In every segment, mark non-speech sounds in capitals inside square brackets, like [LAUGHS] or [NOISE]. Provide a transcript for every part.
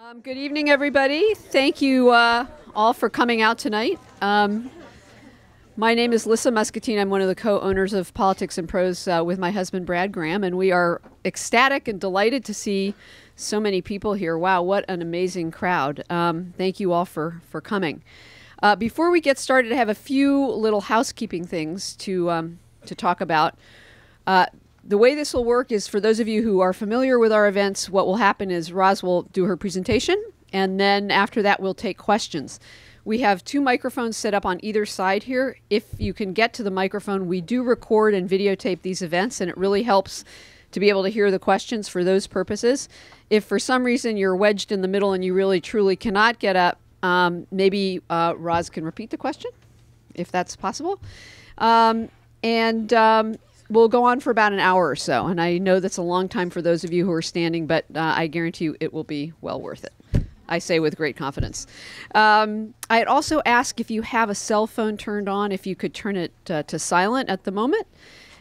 Um, good evening, everybody. Thank you uh, all for coming out tonight. Um, my name is Lissa Muscatine. I'm one of the co owners of Politics and Prose uh, with my husband, Brad Graham, and we are ecstatic and delighted to see so many people here. Wow, what an amazing crowd. Um, thank you all for, for coming. Uh, before we get started, I have a few little housekeeping things to, um, to talk about. Uh, the way this will work is for those of you who are familiar with our events, what will happen is Roz will do her presentation, and then after that, we'll take questions. We have two microphones set up on either side here. If you can get to the microphone, we do record and videotape these events, and it really helps to be able to hear the questions for those purposes. If for some reason you're wedged in the middle and you really truly cannot get up, um, maybe uh, Roz can repeat the question, if that's possible. Um, and um, we'll go on for about an hour or so. And I know that's a long time for those of you who are standing, but uh, I guarantee you it will be well worth it. I say with great confidence. Um, I'd also ask if you have a cell phone turned on, if you could turn it uh, to silent at the moment.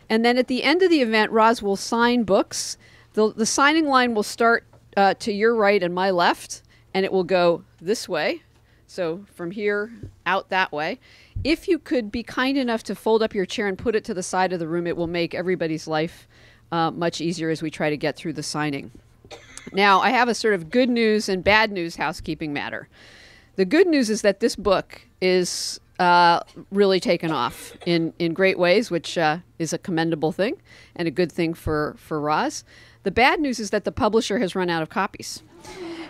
And then at the end of the event, Roz will sign books. The, the signing line will start uh, to your right and my left, and it will go this way. So from here out that way. If you could be kind enough to fold up your chair and put it to the side of the room, it will make everybody's life uh, much easier as we try to get through the signing. Now, I have a sort of good news and bad news housekeeping matter. The good news is that this book is uh, really taken off in, in great ways, which uh, is a commendable thing and a good thing for, for Roz. The bad news is that the publisher has run out of copies.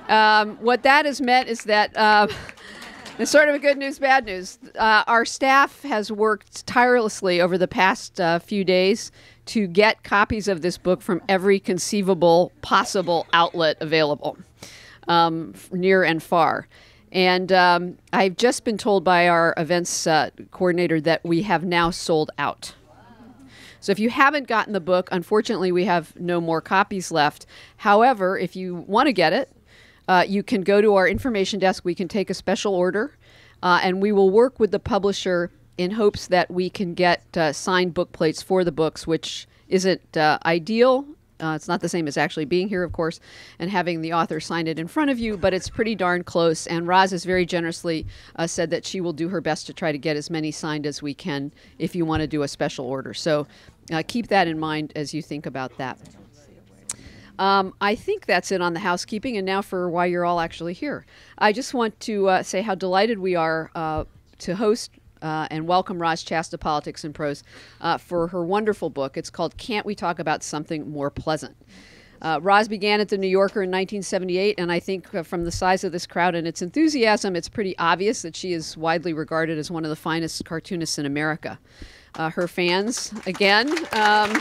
Um, what that has meant is that. Uh, [LAUGHS] it's sort of a good news, bad news. Uh, our staff has worked tirelessly over the past uh, few days to get copies of this book from every conceivable possible outlet available, um, near and far. And um, I've just been told by our events uh, coordinator that we have now sold out. So if you haven't gotten the book, unfortunately, we have no more copies left. However, if you want to get it, uh, you can go to our information desk. We can take a special order, uh, and we will work with the publisher in hopes that we can get uh, signed book plates for the books, which isn't uh, ideal. Uh, it's not the same as actually being here, of course, and having the author sign it in front of you, but it's pretty darn close. And Roz has very generously uh, said that she will do her best to try to get as many signed as we can if you want to do a special order. So keep that in mind as you think about that. Um, I think that's it on the housekeeping, and now for why you're all actually here. I just want to uh, say how delighted we are uh, to host uh, and welcome Roz Chast to Politics and Prose uh, for her wonderful book. It's called Can't We Talk About Something More Pleasant? Uh, Roz began at the New Yorker in 1978, and I think uh, from the size of this crowd and its enthusiasm, it's pretty obvious that she is widely regarded as one of the finest cartoonists in America. her fans, again, um,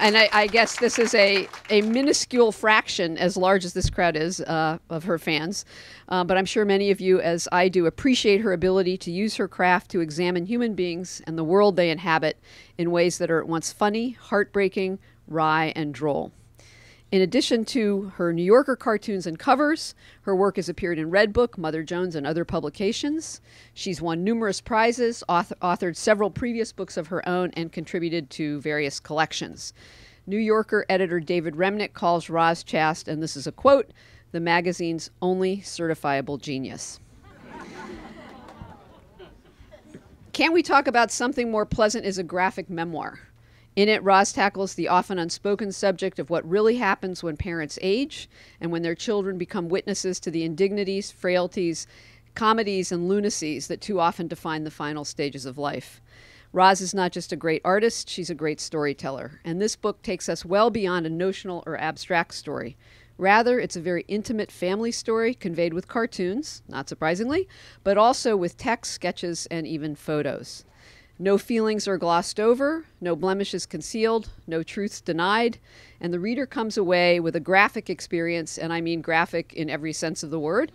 and I, I, guess this is a, a minuscule fraction, as large as this crowd is, uh, of her fans. Uh, but I'm sure many of you, as I do, appreciate her ability to use her craft to examine human beings and the world they inhabit in ways that are at once funny, heartbreaking, wry, and droll. In addition to her New Yorker cartoons and covers, her work has appeared in Redbook, Mother Jones, and other publications. She's won numerous prizes, author- authored several previous books of her own, and contributed to various collections. New Yorker editor David Remnick calls Roz Chast, and this is a quote, the magazine's only certifiable genius. Can we talk about something more pleasant as a graphic memoir? In it, Roz tackles the often unspoken subject of what really happens when parents age and when their children become witnesses to the indignities, frailties, comedies, and lunacies that too often define the final stages of life. Roz is not just a great artist, she's a great storyteller. And this book takes us well beyond a notional or abstract story. Rather, it's a very intimate family story conveyed with cartoons, not surprisingly, but also with text, sketches, and even photos. No feelings are glossed over, no blemishes concealed, no truths denied, and the reader comes away with a graphic experience, and I mean graphic in every sense of the word,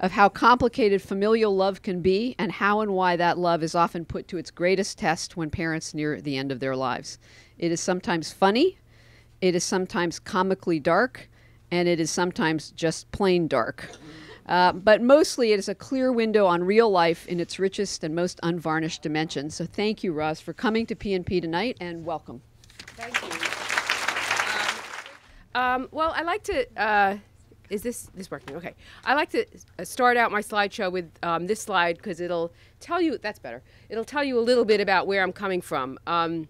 of how complicated familial love can be and how and why that love is often put to its greatest test when parents near the end of their lives. It is sometimes funny, it is sometimes comically dark, and it is sometimes just plain dark. Uh, but mostly it is a clear window on real life in its richest and most unvarnished dimensions. So thank you, Roz, for coming to PNP tonight and welcome. Thank you. Um, um, well, I'd like to uh, is this this working? Okay. I like to start out my slideshow with um, this slide because it'll tell you that's better. It'll tell you a little bit about where I'm coming from. Um,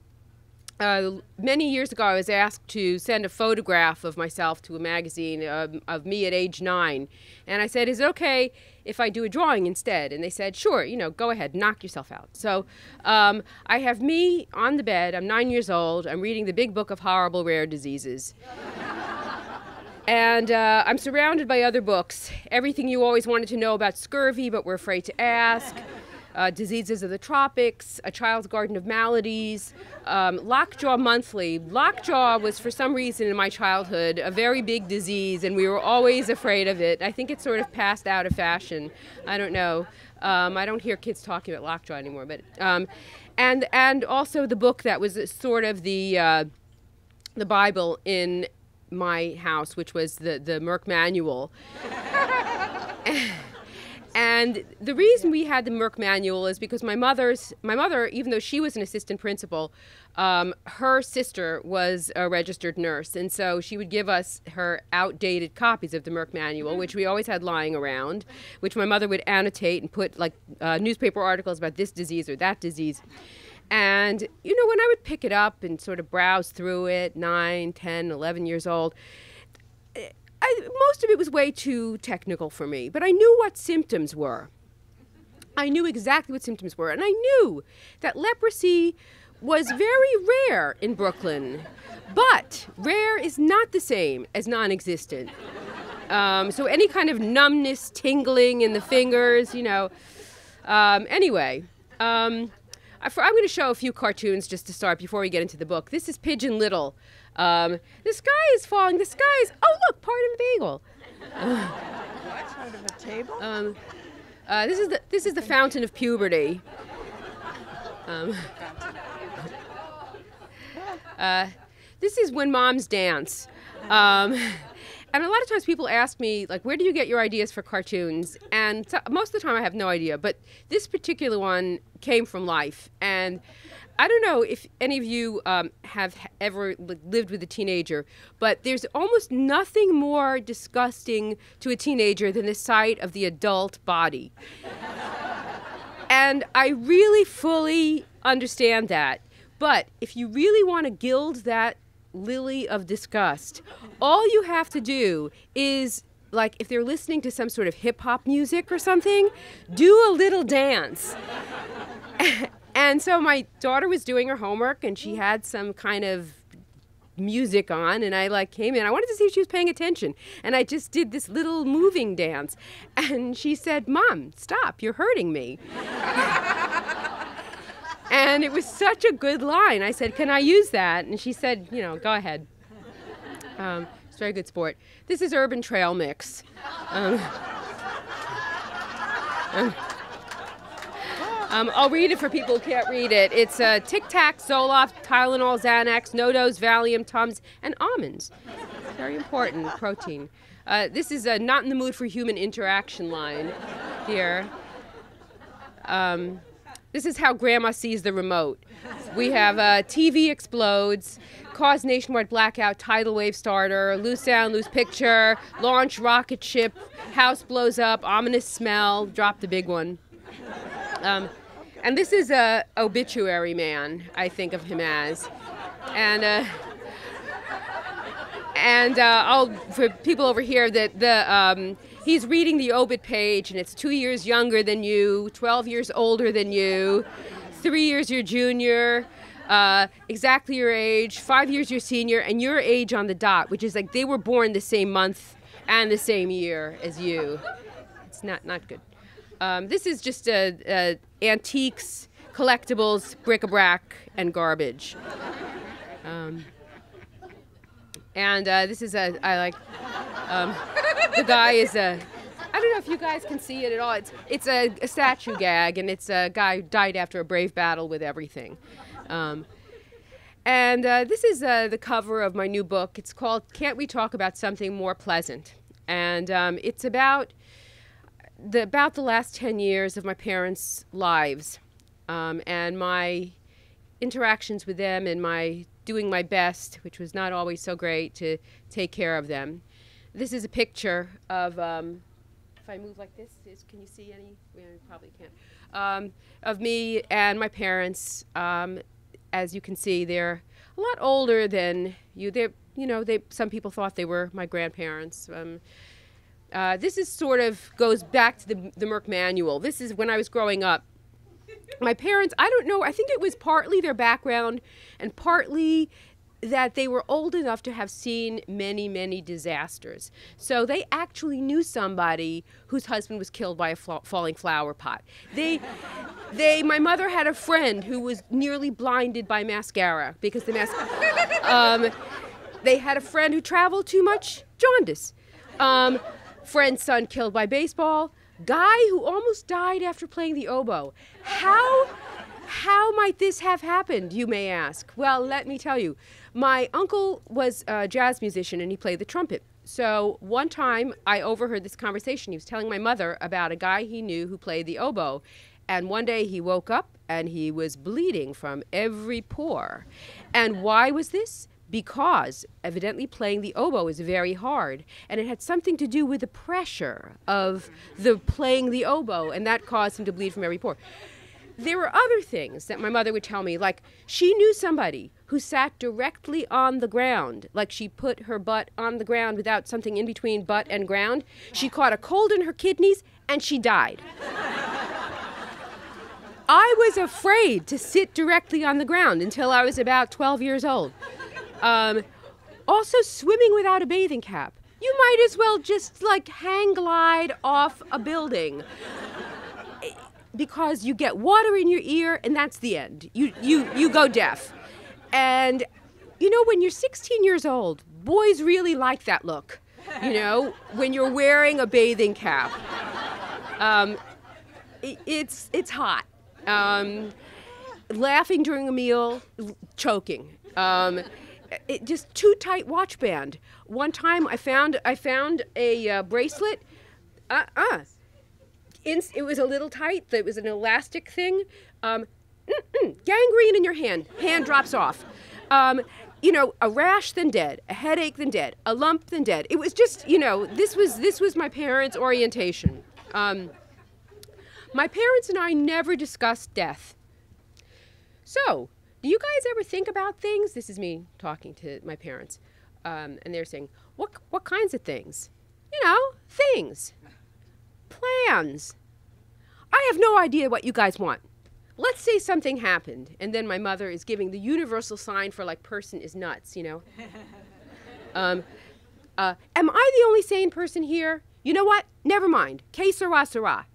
uh, many years ago, I was asked to send a photograph of myself to a magazine um, of me at age nine. And I said, Is it okay if I do a drawing instead? And they said, Sure, you know, go ahead, knock yourself out. So um, I have me on the bed. I'm nine years old. I'm reading the big book of horrible rare diseases. and uh, I'm surrounded by other books. Everything you always wanted to know about scurvy, but were afraid to ask uh, Diseases of the Tropics, A Child's Garden of Maladies, um, Lockjaw Monthly. Lockjaw was, for some reason, in my childhood, a very big disease, and we were always afraid of it. I think it's sort of passed out of fashion. I don't know. Um, I don't hear kids talking about lockjaw anymore, but um, and and also the book that was sort of the uh, the Bible in my house, which was the the Merck Manual. [LAUGHS] And the reason we had the Merck manual is because my mother's my mother, even though she was an assistant principal, um, her sister was a registered nurse, and so she would give us her outdated copies of the Merck manual, which we always had lying around, which my mother would annotate and put like uh, newspaper articles about this disease or that disease. And you know, when I would pick it up and sort of browse through it, 9, 10, 11 years old, I, most of it was way too technical for me, but I knew what symptoms were. I knew exactly what symptoms were, and I knew that leprosy was very rare in Brooklyn, but rare is not the same as non existent. Um, so, any kind of numbness, tingling in the fingers, you know. Um, anyway, um, I'm going to show a few cartoons just to start before we get into the book. This is Pigeon Little. Um, the sky is falling. The sky is. Oh, look, part of a bagel. what? Part of a table? Um, uh, this is the this is the fountain of puberty. Um, uh, this is when moms dance. Um, and a lot of times people ask me, like, where do you get your ideas for cartoons? And so, most of the time I have no idea. But this particular one came from life. And I don't know if any of you um, have ever lived with a teenager, but there's almost nothing more disgusting to a teenager than the sight of the adult body. and I really fully understand that. But if you really want to gild that lily of disgust, all you have to do is like if they're listening to some sort of hip hop music or something, do a little dance. [LAUGHS] And so my daughter was doing her homework and she had some kind of music on and I like came in. I wanted to see if she was paying attention. And I just did this little moving dance. [LAUGHS] And she said, "Mom, stop. You're hurting me." [LAUGHS] and it was such a good line. I said, "Can I use that?" And she said, "You know, go ahead." Um, it's very good sport. This is Urban Trail Mix. Um, [LAUGHS] um, um, I'll read it for people who can't read it. It's uh, Tic Tac, Zoloft, Tylenol, Xanax, NoDoz, Valium, Tums, and almonds. Very important protein. Uh, this is a not in the mood for human interaction line here. Um, this is how grandma sees the remote. We have uh, TV explodes, cause nationwide blackout, tidal wave starter, loose sound, loose picture, launch rocket ship, house blows up, ominous smell, drop the big one. Um, and this is a obituary man, I think of him as, and uh, and uh, for people over here that the um, he's reading the obit page, and it's two years younger than you, twelve years older than you, three years your junior. Uh, exactly your age, five years your senior, and your age on the dot, which is like they were born the same month and the same year as you. It's not not good. Um, this is just a, a antiques, collectibles, bric-a-brac, and garbage. Um, and uh, this is a I like um, the guy is a I don't know if you guys can see it at all. It's it's a, a statue gag, and it's a guy who died after a brave battle with everything. Um, and uh, this is uh, the cover of my new book. It's called "Can't We Talk About Something More Pleasant?" And um, it's about the, about the last 10 years of my parents' lives um, and my interactions with them and my doing my best, which was not always so great, to take care of them. this is a picture of. Um, if I move like this, is, can you see any? Well, probably can't. Um, of me and my parents. Um, as you can see, they're a lot older than you. They, you know, they. Some people thought they were my grandparents. Uh, this is sort of goes back to the the Merck manual. This is when I was growing up. My parents, I don't know. I think it was partly their background, and partly that they were old enough to have seen many, many disasters. So they actually knew somebody whose husband was killed by a fl- falling flower pot. They, they, my mother had a friend who was nearly blinded by mascara because the mascara. [LAUGHS] Um, they had a friend who traveled too much, jaundice. Um, friend's son killed by baseball. Guy who almost died after playing the oboe. How how might this have happened, you may ask? Well, let me tell you. My uncle was a jazz musician and he played the trumpet. So one time I overheard this conversation. He was telling my mother about a guy he knew who played the oboe. And one day he woke up and he was bleeding from every pore. And why was this? Because evidently playing the oboe is very hard, and it had something to do with the pressure of the playing the oboe, and that caused him to bleed from every pore there were other things that my mother would tell me, like she knew somebody who sat directly on the ground, like she put her butt on the ground without something in between butt and ground. She caught a cold in her kidneys and she died. I was afraid to sit directly on the ground until I was about 12 years old. Um, also, swimming without a bathing cap. You might as well just like hang glide off a building because you get water in your ear and that's the end. You you you go deaf. And you know when you're 16 years old, boys really like that look. You know, when you're wearing a bathing cap. Um, it, it's it's hot. Um, laughing during a meal, choking. Um, it, just too tight watch band. One time I found I found a uh, bracelet. Uh uh it was a little tight. It was an elastic thing. Um, gangrene in your hand. Hand drops off. Um, you know, a rash then dead, a headache then dead, a lump then dead. It was just, you know, this was this was my parents' orientation. Um, my parents and I never discussed death. So, do you guys ever think about things? This is me talking to my parents, um, and they're saying, "What what kinds of things?" You know, things plans. I have no idea what you guys want. Let's say something happened, and then my mother is giving the universal sign for like person is nuts, you know? [LAUGHS] um, uh, am I the only sane person here? You know what? Never mind. Que sera, sera.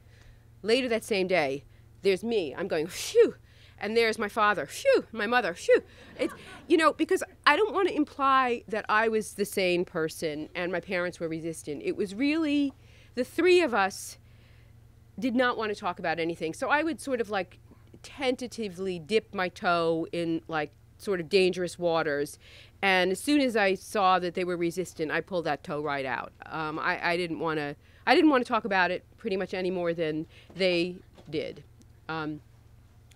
Later that same day, there's me. I'm going, phew. And there's my father, phew. My mother, phew. It, you know, because I don't want to imply that I was the sane person and my parents were resistant. It was really the three of us did not want to talk about anything. So I would sort of like tentatively dip my toe in like sort of dangerous waters. And as soon as I saw that they were resistant, I pulled that toe right out. Um, I, I, didn't want to. I didn't want to talk about it pretty much any more than they did. Um,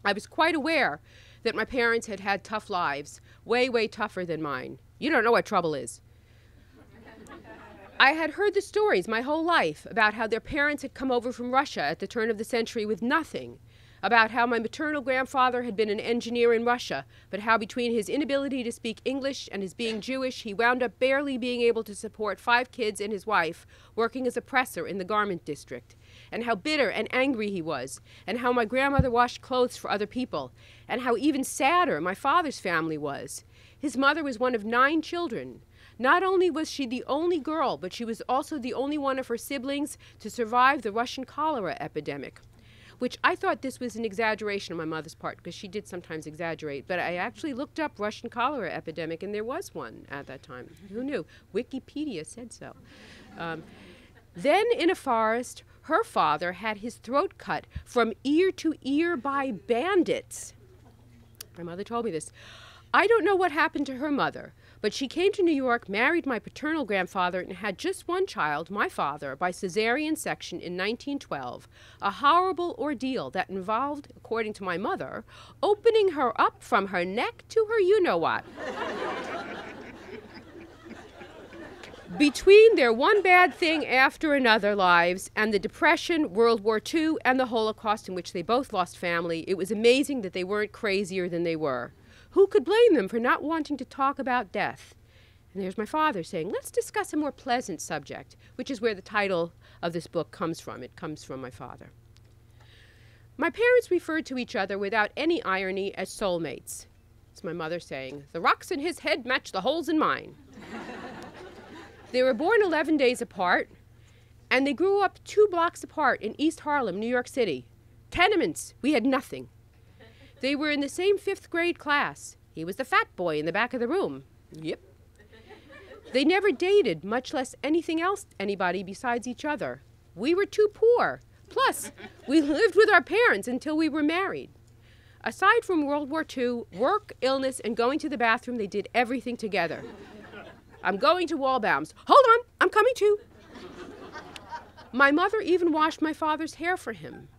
I was quite aware that my parents had had tough lives, way, way tougher than mine. You don't know what trouble is. I had heard the stories my whole life about how their parents had come over from Russia at the turn of the century with nothing, about how my maternal grandfather had been an engineer in Russia, but how between his inability to speak English and his being Jewish, he wound up barely being able to support five kids and his wife, working as a presser in the garment district, and how bitter and angry he was, and how my grandmother washed clothes for other people, and how even sadder my father's family was. His mother was one of nine children. Not only was she the only girl, but she was also the only one of her siblings to survive the Russian cholera epidemic. Which I thought this was an exaggeration on my mother's part because she did sometimes exaggerate. But I actually looked up Russian cholera epidemic and there was one at that time. Who knew? Wikipedia said so. Um, then in a forest, her father had his throat cut from ear to ear by bandits. My mother told me this. I don't know what happened to her mother, but she came to New York, married my paternal grandfather, and had just one child, my father, by cesarean section in 1912. A horrible ordeal that involved, according to my mother, opening her up from her neck to her you know what. Between their one bad thing after another lives and the Depression, World War II, and the Holocaust, in which they both lost family, it was amazing that they weren't crazier than they were. Who could blame them for not wanting to talk about death? And there's my father saying, let's discuss a more pleasant subject, which is where the title of this book comes from. It comes from my father. My parents referred to each other without any irony as soulmates. It's my mother saying, The rocks in his head match the holes in mine. [LAUGHS] they were born 11 days apart, and they grew up two blocks apart in East Harlem, New York City. Tenements. We had nothing. They were in the same fifth grade class. He was the fat boy in the back of the room. Yep. They never dated, much less anything else, anybody besides each other. We were too poor. Plus, we [LAUGHS] lived with our parents until we were married. Aside from World War II, work, illness, and going to the bathroom, they did everything together. I'm going to Waldbaum's. Hold on, I'm coming too. My mother even washed my father's hair for him.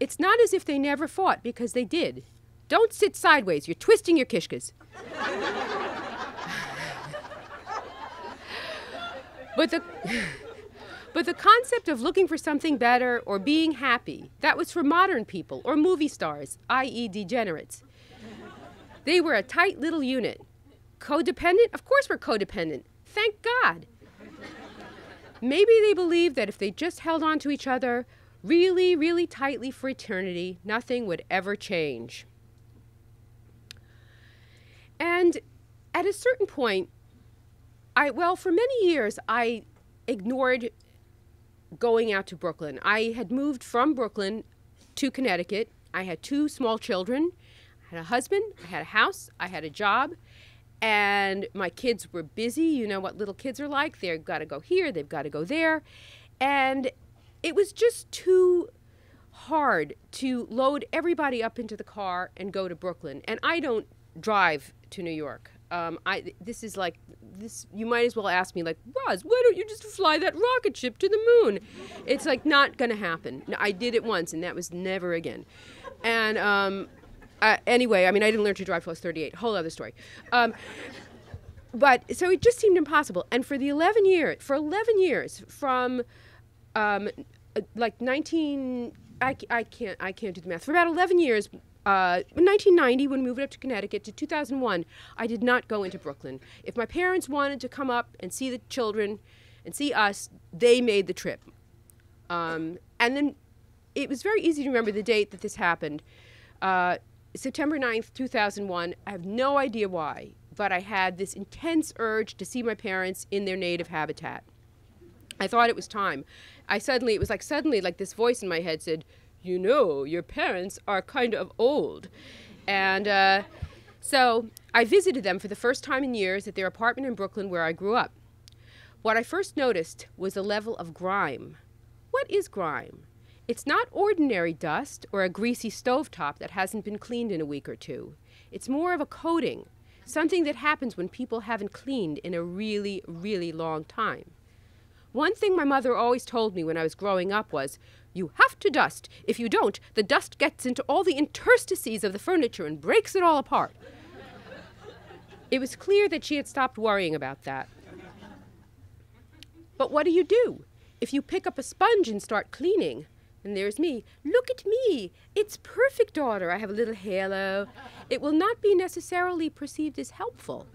It's not as if they never fought, because they did. Don't sit sideways, you're twisting your kishkas. but the. But the concept of looking for something better or being happy, that was for modern people or movie stars, i.e., degenerates. They were a tight little unit. Codependent? Of course we're codependent. Thank God. Maybe they believed that if they just held on to each other really, really tightly for eternity, nothing would ever change. And at a certain point, I, well, for many years, I ignored going out to Brooklyn. I had moved from Brooklyn to Connecticut. I had two small children. I had a husband, I had a house, I had a job, and my kids were busy. You know what little kids are like. They've got to go here, they've got to go there. And it was just too hard to load everybody up into the car and go to Brooklyn. And I don't drive to New York. Um, I this is like this. You might as well ask me like, Roz, why don't you just fly that rocket ship to the moon? It's like not gonna happen. I did it once, and that was never again. And um, uh, anyway, I mean, I didn't learn to drive till I was 38. Whole other story. Um, but so it just seemed impossible. And for the 11 years, for 11 years, from um, uh, like 19, I, I can't, I can't do the math. For about 11 years, uh, 1990, when we moved up to Connecticut, to 2001, I did not go into Brooklyn. If my parents wanted to come up and see the children and see us, they made the trip. Um, and then it was very easy to remember the date that this happened. Uh, September 9th, 2001. I have no idea why, but I had this intense urge to see my parents in their native habitat. I thought it was time. I suddenly, it was like suddenly, like this voice in my head said, you know, your parents are kind of old. And uh, so I visited them for the first time in years at their apartment in Brooklyn where I grew up. What I first noticed was the level of grime. What is grime? It's not ordinary dust or a greasy stovetop that hasn't been cleaned in a week or two. It's more of a coating, something that happens when people haven't cleaned in a really, really long time. One thing my mother always told me when I was growing up was you have to dust. If you don't, the dust gets into all the interstices of the furniture and breaks it all apart. It was clear that she had stopped worrying about that. But what do you do? If you pick up a sponge and start cleaning, and there's me. Look at me. It's perfect, daughter. I have a little halo. It will not be necessarily perceived as helpful.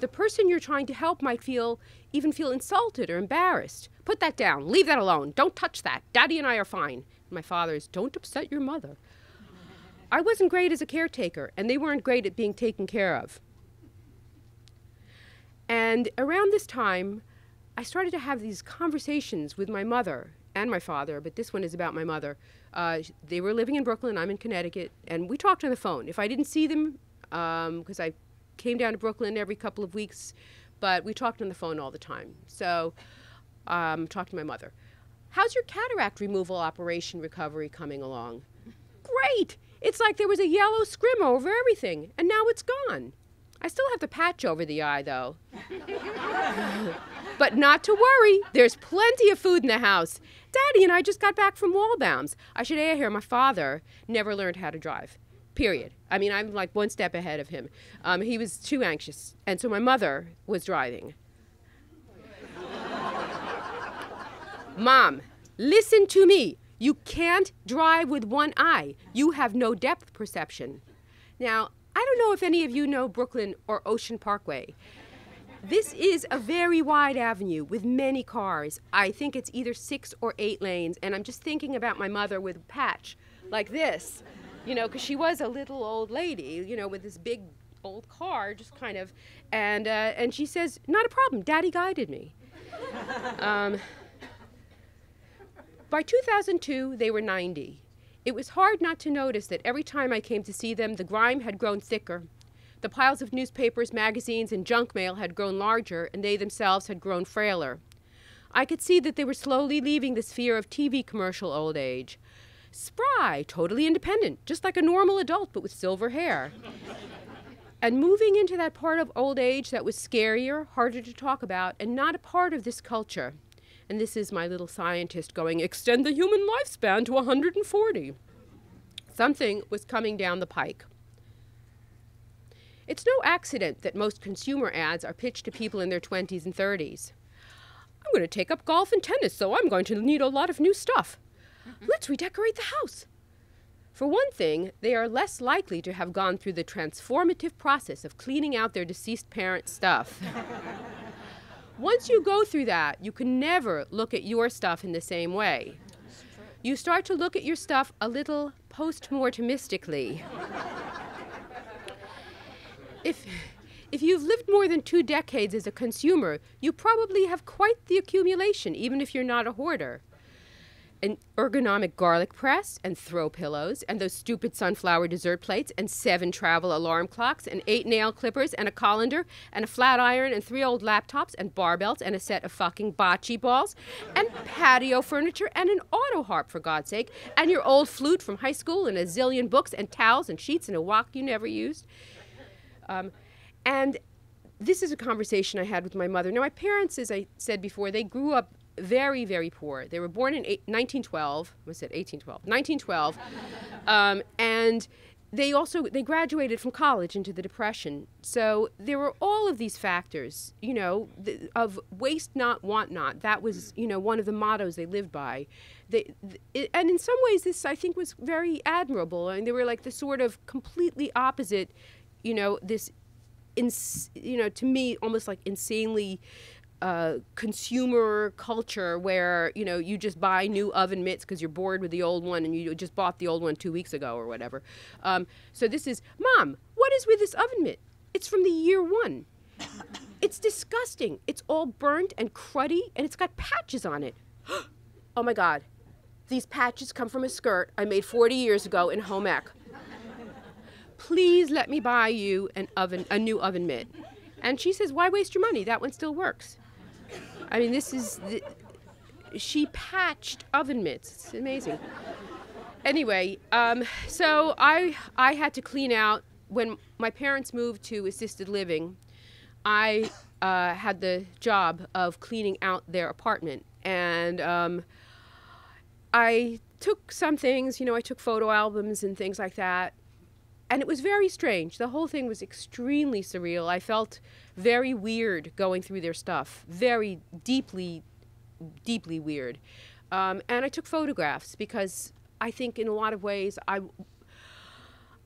The person you're trying to help might feel even feel insulted or embarrassed. Put that down. Leave that alone. Don't touch that. Daddy and I are fine. My father's, don't upset your mother. I wasn't great as a caretaker, and they weren't great at being taken care of. And around this time, I started to have these conversations with my mother and my father, but this one is about my mother. Uh, they were living in Brooklyn, I'm in Connecticut, and we talked on the phone. If I didn't see them, because um, I came down to Brooklyn every couple of weeks, but we talked on the phone all the time. So, um, talked to my mother. How's your cataract removal operation recovery coming along? Great! It's like there was a yellow scrim over everything, and now it's gone. I still have the patch over the eye, though. [LAUGHS] but not to worry, there's plenty of food in the house. Daddy and I just got back from Waldbaum's. I should add here, my father never learned how to drive period. I mean, I'm like one step ahead of him. Um, he was too anxious. And so my mother was driving. Mom, listen to me. You can't drive with one eye. You have no depth perception. Now, I don't know if any of you know Brooklyn or Ocean Parkway. This is a very wide avenue with many cars. I think it's either six or eight lanes, and I'm just thinking about my mother with a patch like this, you know, because she was a little old lady, you know, with this big old car, just kind of, and uh, and she says, "Not a problem. Daddy guided me." [LAUGHS] um, by 2002, they were 90. It was hard not to notice that every time I came to see them, the grime had grown thicker. The piles of newspapers, magazines, and junk mail had grown larger, and they themselves had grown frailer. I could see that they were slowly leaving the sphere of TV commercial old age. Spry, totally independent, just like a normal adult, but with silver hair. and moving into that part of old age that was scarier, harder to talk about, and not a part of this culture and this is my little scientist going, extend the human lifespan to 140. Something was coming down the pike. It's no accident that most consumer ads are pitched to people in their 20s and 30s. I'm going to take up golf and tennis, so I'm going to need a lot of new stuff. Let's redecorate the house. For one thing, they are less likely to have gone through the transformative process of cleaning out their deceased parents' stuff. [LAUGHS] Once you go through that, you can never look at your stuff in the same way. You start to look at your stuff a little post mortemistically. [LAUGHS] if, if you've lived more than two decades as a consumer, you probably have quite the accumulation, even if you're not a hoarder an ergonomic garlic press and throw pillows and those stupid sunflower dessert plates and seven travel alarm clocks and eight nail clippers and a colander and a flat iron and three old laptops and barbells and a set of fucking bocce balls and patio furniture and an auto harp for God's sake and your old flute from high school and a zillion books and towels and sheets and a wok you never used. Um, and this is a conversation I had with my mother. Now, my parents, as I said before, they grew up very, very poor. They were born in eight, 1912. I it? 1812. 1912, um, and they also they graduated from college into the depression. So there were all of these factors, you know, the, of waste not, want not. That was, you know, one of the mottos they lived by. They, and in some ways, this I think was very admirable. I mean, they were like the sort of completely opposite, you know, this, ins, you know, to me almost like insanely uh, consumer culture where you know you just buy new oven mitts because you're bored with the old one and you just bought the old one two weeks ago or whatever. Um, so this is, mom, what is with this oven mitt? It's from the year one. It's disgusting. It's all burnt and cruddy and it's got patches on it. [GASPS] oh my God, these patches come from a skirt I made 40 years ago in home ec. Please let me buy you an oven, a new oven mitt. And she says, why waste your money? That one still works. I mean, this is. The, she patched oven mitts. It's amazing. Anyway, um, so I I had to clean out when my parents moved to assisted living. I uh, had the job of cleaning out their apartment, and um, I took some things. You know, I took photo albums and things like that, and it was very strange. The whole thing was extremely surreal. I felt very weird going through their stuff, very deeply, deeply weird. Um, and I took photographs because I think, in a lot of ways, I,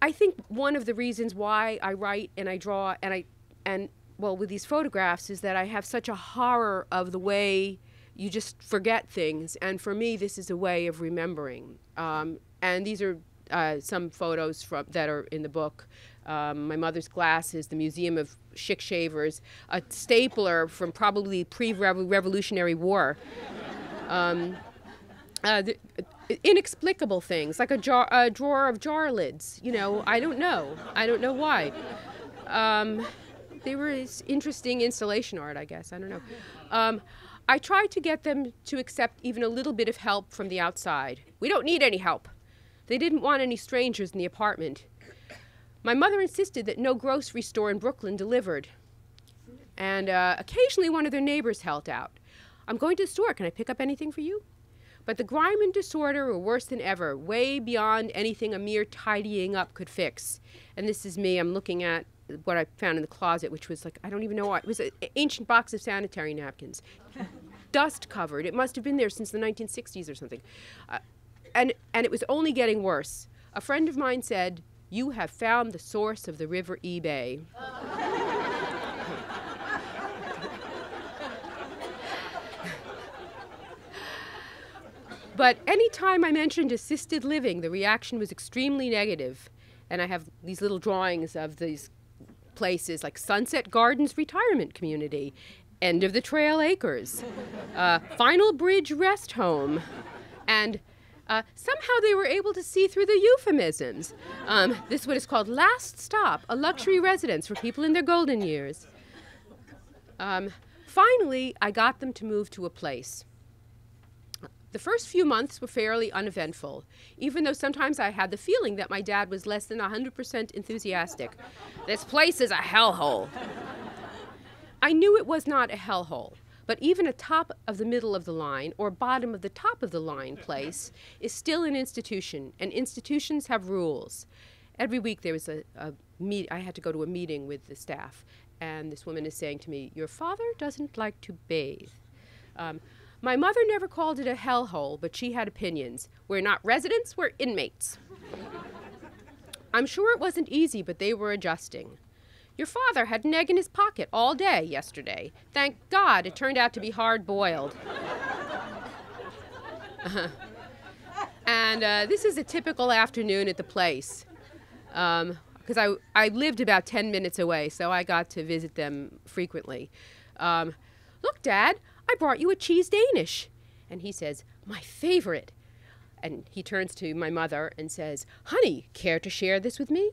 I think one of the reasons why I write and I draw and I, and well, with these photographs is that I have such a horror of the way you just forget things. And for me, this is a way of remembering. Um, and these are uh, some photos from that are in the book. Um, my mother's glasses, the Museum of Schick Shavers, a stapler from probably pre-Revolutionary War. Um, uh, the, inexplicable things like a, jar, a drawer of jar lids. You know, I don't know. I don't know why. Um, they were interesting installation art, I guess. I don't know. Um, I tried to get them to accept even a little bit of help from the outside. We don't need any help. They didn't want any strangers in the apartment. My mother insisted that no grocery store in Brooklyn delivered. And uh, occasionally one of their neighbors helped out. I'm going to the store. Can I pick up anything for you? But the grime and disorder were worse than ever, way beyond anything a mere tidying up could fix. And this is me. I'm looking at what I found in the closet, which was like, I don't even know what. It was an ancient box of sanitary napkins. [LAUGHS] dust covered. It must have been there since the 1960s or something. Uh, and, and it was only getting worse. A friend of mine said, You have found the source of the river Ebay. [LAUGHS] But anytime I mentioned assisted living, the reaction was extremely negative. And I have these little drawings of these places like Sunset Gardens Retirement Community, End of the Trail Acres, uh, Final Bridge Rest Home, and uh, somehow they were able to see through the euphemisms. Um, this what is called Last Stop, a luxury residence for people in their golden years. Um, finally, I got them to move to a place. The first few months were fairly uneventful, even though sometimes I had the feeling that my dad was less than 100% enthusiastic. This place is a hellhole. I knew it was not a hellhole, but even a top of the middle of the line or bottom of the top of the line place is still an institution, and institutions have rules. Every week there was a, a meet. I had to go to a meeting with the staff, and this woman is saying to me, "Your father doesn't like to bathe." Um, my mother never called it a hellhole, but she had opinions. We're not residents, we're inmates. [LAUGHS] I'm sure it wasn't easy, but they were adjusting. Your father had an egg in his pocket all day yesterday. Thank God it turned out to be hard boiled. and uh, this is a typical afternoon at the place. Because um, I, I lived about 10 minutes away, so I got to visit them frequently. Um, Look, Dad, I brought you a cheese Danish. And he says, My favorite. And he turns to my mother and says, Honey, care to share this with me?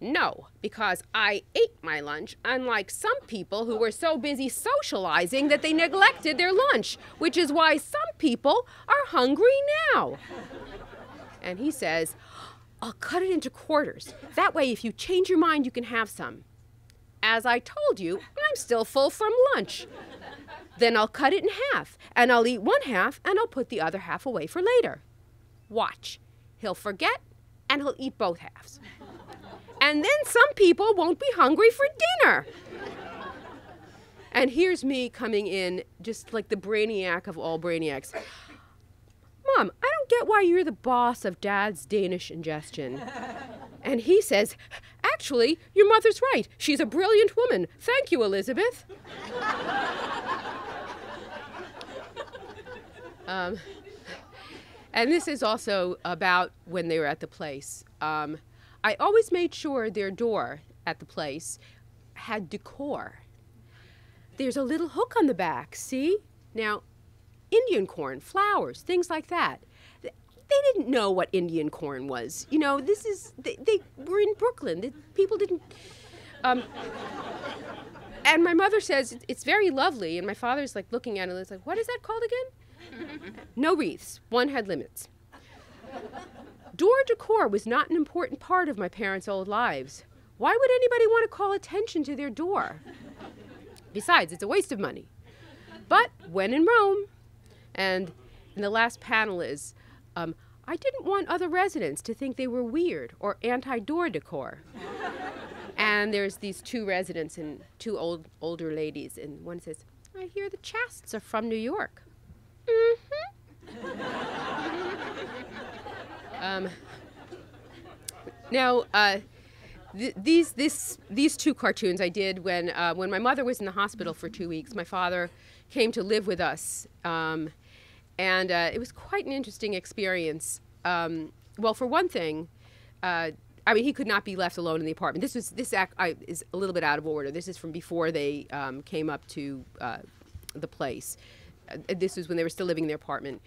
No, because I ate my lunch, unlike some people who were so busy socializing that they neglected their lunch, which is why some people are hungry now. And he says, I'll cut it into quarters. That way, if you change your mind, you can have some. As I told you, I'm still full from lunch. Then I'll cut it in half, and I'll eat one half, and I'll put the other half away for later. Watch. He'll forget, and he'll eat both halves. And then some people won't be hungry for dinner. And here's me coming in, just like the brainiac of all brainiacs. Mom, I don't get why you're the boss of Dad's Danish ingestion. And he says, Actually, your mother's right. She's a brilliant woman. Thank you, Elizabeth. um, and this is also about when they were at the place. Um, I always made sure their door at the place had decor. There's a little hook on the back, see? Now, Indian corn, flowers, things like that. They didn't know what Indian corn was. You know, this is, they, they were in Brooklyn. The, people didn't. Um, and my mother says, it's very lovely. And my father's like looking at it and it's like, what is that called again? [LAUGHS] no wreaths. One had limits. Door decor was not an important part of my parents' old lives. Why would anybody want to call attention to their door? Besides, it's a waste of money. But when in Rome, and in the last panel is, um, I didn't want other residents to think they were weird or anti door decor. and there's these two residents and two old older ladies, and one says, I hear the Chasts are from New York. Mm-hmm. Um, now, uh, th- these this these two cartoons I did when uh, when my mother was in the hospital for two weeks. My father came to live with us, um, and uh, it was quite an interesting experience. Um, well, for one thing. Uh, I mean, he could not be left alone in the apartment. This was this act I, is a little bit out of order. This is from before they um, came up to uh, the place. Uh, this was when they were still living in their apartment.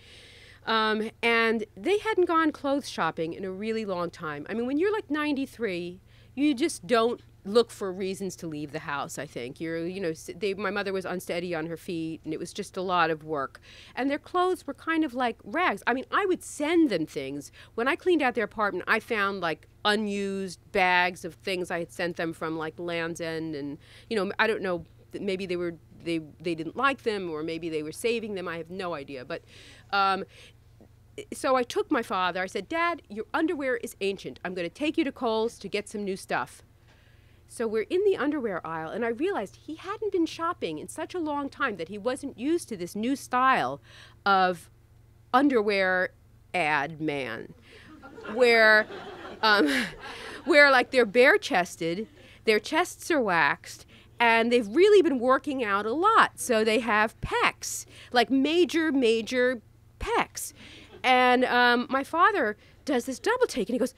Um, and they hadn't gone clothes shopping in a really long time. I mean, when you're like 93, you just don't look for reasons to leave the house. I think you're, you know, they, my mother was unsteady on her feet, and it was just a lot of work. And their clothes were kind of like rags. I mean, I would send them things when I cleaned out their apartment. I found like unused bags of things I had sent them from like Land's End, and you know, I don't know, maybe they were they they didn't like them, or maybe they were saving them. I have no idea, but. Um, so I took my father. I said, Dad, your underwear is ancient. I'm going to take you to Kohl's to get some new stuff. So we're in the underwear aisle, and I realized he hadn't been shopping in such a long time that he wasn't used to this new style of underwear ad man, where, um, [LAUGHS] where like they're bare chested, their chests are waxed, and they've really been working out a lot. So they have pecs, like major, major pecs. And um, my father does this double take, and he goes,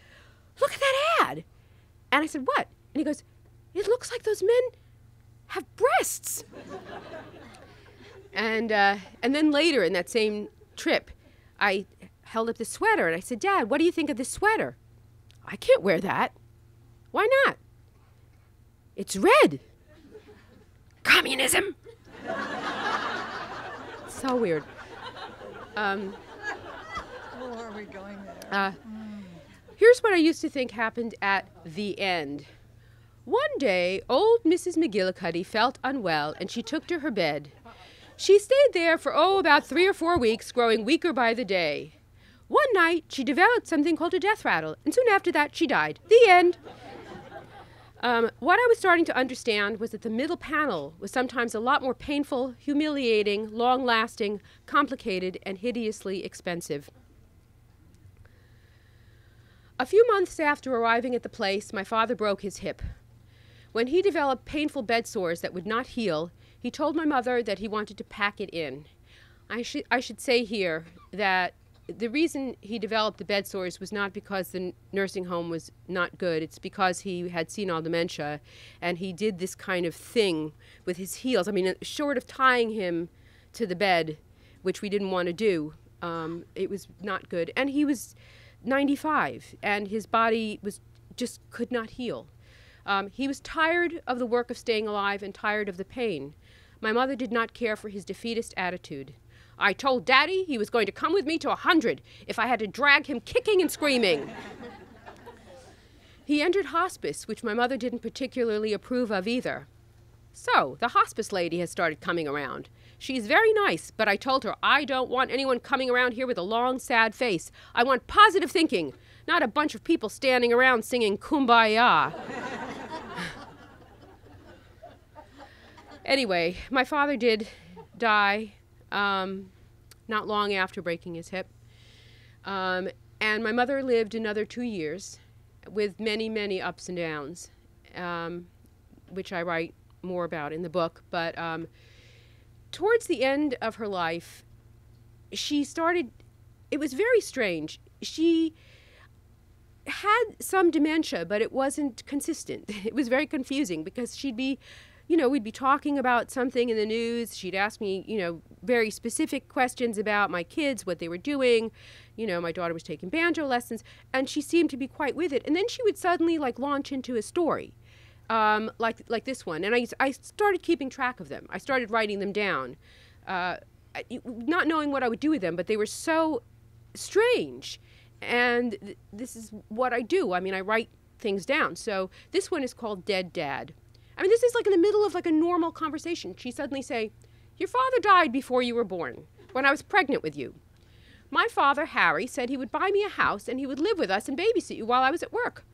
"Look at that ad." And I said, "What?" And he goes, "It looks like those men have breasts." and uh, and then later in that same trip, I held up the sweater and I said, "Dad, what do you think of this sweater?" I can't wear that. Why not? It's red. Communism. [LAUGHS] so weird. Um, Oh, are we going there? uh, here's what I used to think happened at the end. One day, old Mrs. McGillicuddy felt unwell and she took to her bed. She stayed there for, oh, about three or four weeks, growing weaker by the day. One night, she developed something called a death rattle, and soon after that, she died. The end. Um, what I was starting to understand was that the middle panel was sometimes a lot more painful, humiliating, long lasting, complicated, and hideously expensive. A few months after arriving at the place, my father broke his hip. When he developed painful bed sores that would not heal, he told my mother that he wanted to pack it in. I, should I should say here that the reason he developed the bed sores was not because the nursing home was not good. It's because he had senile dementia and he did this kind of thing with his heels. I mean, uh, short of tying him to the bed, which we didn't want to do, um, it was not good. And he was 95 and his body was just could not heal. Um, he was tired of the work of staying alive and tired of the pain. My mother did not care for his defeatist attitude. I told Daddy he was going to come with me to a hundred if I had to drag him kicking and screaming. he entered hospice, which my mother didn't particularly approve of either. So, the hospice lady has started coming around. She's very nice, but I told her I don't want anyone coming around here with a long, sad face. I want positive thinking, not a bunch of people standing around singing kumbaya. [LAUGHS] anyway, my father did die um, not long after breaking his hip. Um, and my mother lived another two years with many, many ups and downs, um, which I write more about in the book. But um, towards the end of her life, she started, it was very strange. She had some dementia, but it wasn't consistent. [LAUGHS] It was very confusing because she'd be, you know, we'd be talking about something in the news. She'd ask me, you know, very specific questions about my kids, what they were doing. You know, my daughter was taking banjo lessons, and she seemed to be quite with it. And then she would suddenly like launch into a story, um, like like this one. And I I started keeping track of them. I started writing them down, uh, not knowing what I would do with them, but they were so strange. And th- this is what I do. I mean, I write things down. So this one is called Dead Dad. I mean, this is like in the middle of like a normal conversation. She suddenly say, "Your father died before you were born, when I was pregnant with you. My father, Harry, said he would buy me a house and he would live with us and babysit you while I was at work."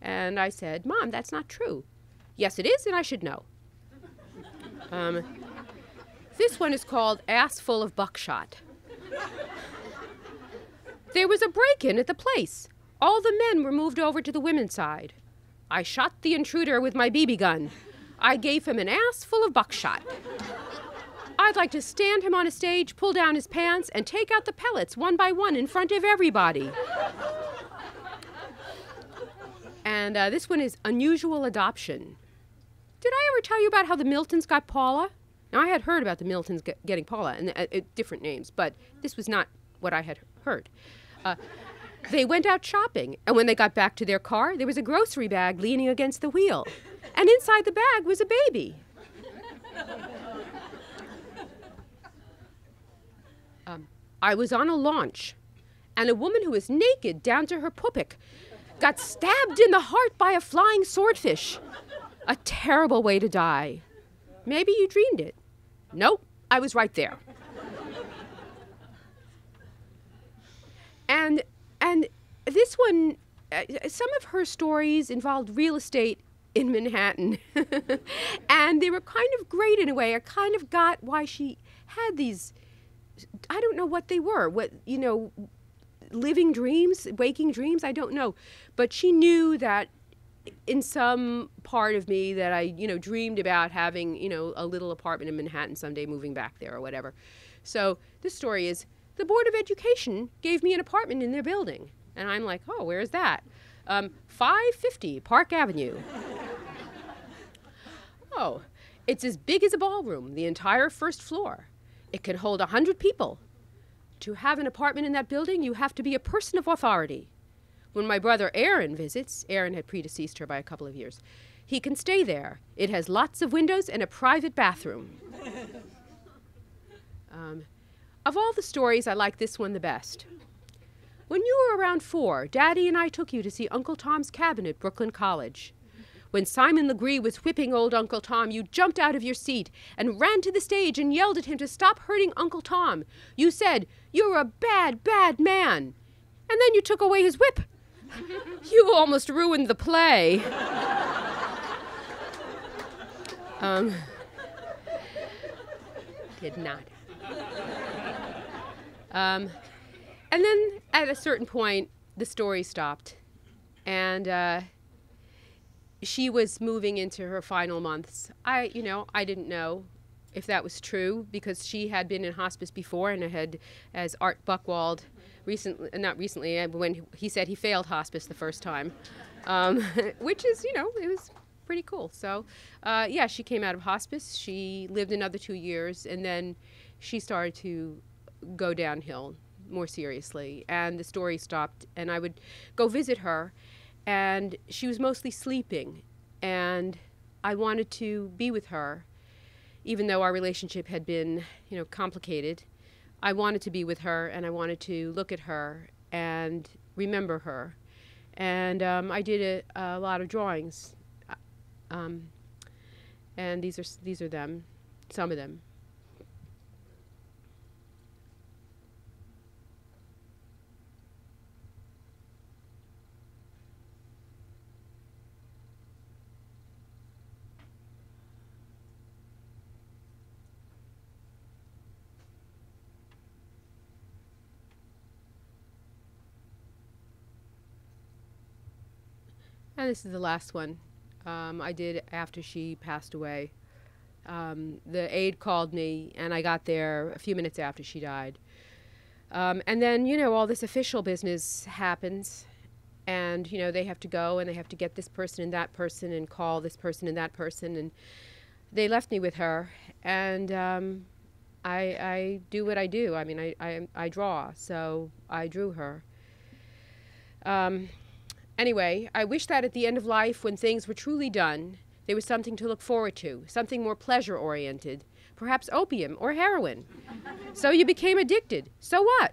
And I said, "Mom, that's not true." "Yes, it is, and I should know." [LAUGHS] Um, this one is called Ass Full of Buckshot. There was a break in at the place. All the men were moved over to the women's side. I shot the intruder with my BB gun. I gave him an ass full of buckshot. I'd like to stand him on a stage, pull down his pants, and take out the pellets one by one in front of everybody. And uh, this one is Unusual Adoption. Did I ever tell you about how the Miltons got Paula? Now, I had heard about the Miltons get, getting Paula and uh, uh, different names, but this was not what I had heard. Uh, they went out shopping, and when they got back to their car, there was a grocery bag leaning against the wheel, and inside the bag was a baby. Um, I was on a launch, and a woman who was naked down to her pupik got stabbed in the heart by a flying swordfish. A terrible way to die. Maybe you dreamed it. Nope, I was right there. and and this one, uh, some of her stories involved real estate in Manhattan. [LAUGHS] and they were kind of great in a way. I kind of got why she had these I don't know what they were. What, you know, living dreams, waking dreams, I don't know. But she knew that in some part of me that I, you know, dreamed about having, you know, a little apartment in Manhattan someday moving back there or whatever. So, the story is the Board of Education gave me an apartment in their building. And I'm like, "Oh, where is that?" Um, 550 Park Avenue. [LAUGHS] oh, it's as big as a ballroom, the entire first floor. It could hold a 100 people. To have an apartment in that building, you have to be a person of authority. When my brother Aaron visits, Aaron had predeceased her by a couple of years, he can stay there. It has lots of windows and a private bathroom. [LAUGHS] um, of all the stories, I like this one the best. When you were around four, Daddy and I took you to see Uncle Tom's Cabin at Brooklyn College. When Simon Legree was whipping old Uncle Tom, you jumped out of your seat and ran to the stage and yelled at him to stop hurting Uncle Tom. You said, You're a bad, bad man. And then you took away his whip. [LAUGHS] you almost ruined the play. [LAUGHS] um, did not. Um, and then at a certain point, the story stopped. And, uh, she was moving into her final months. I, you know, I didn't know if that was true because she had been in hospice before and I had, as Art Buchwald recently, not recently, uh, when he said he failed hospice the first time, um, [LAUGHS] which is, you know, it was pretty cool. So, uh, yeah, she came out of hospice. She lived another two years and then she started to go downhill more seriously. And the story stopped. And I would go visit her and she was mostly sleeping. And I wanted to be with her, even though our relationship had been, you know, complicated. I wanted to be with her, and I wanted to look at her and remember her. And um, I did a, a, lot of drawings, uh, um, and these are these are them, some of them. And this is the last one um, I did after she passed away. Um, the aide called me, and I got there a few minutes after she died. Um, and then, you know, all this official business happens, and, you know, they have to go and they have to get this person and that person and call this person and that person. And they left me with her, and um, I, I do what I do. I mean, I, I, I draw, so I drew her. Anyway, I wish that at the end of life, when things were truly done, there was something to look forward to, something more pleasure oriented, perhaps opium or heroin. so you became addicted. So what?